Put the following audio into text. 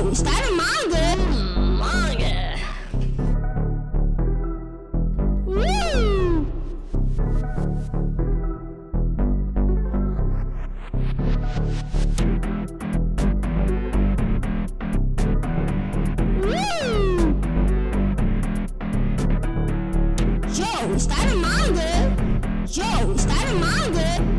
Whoa! Start a manga? Manga. Woo! Woo! Yo, start a manga? Yo, start a manga?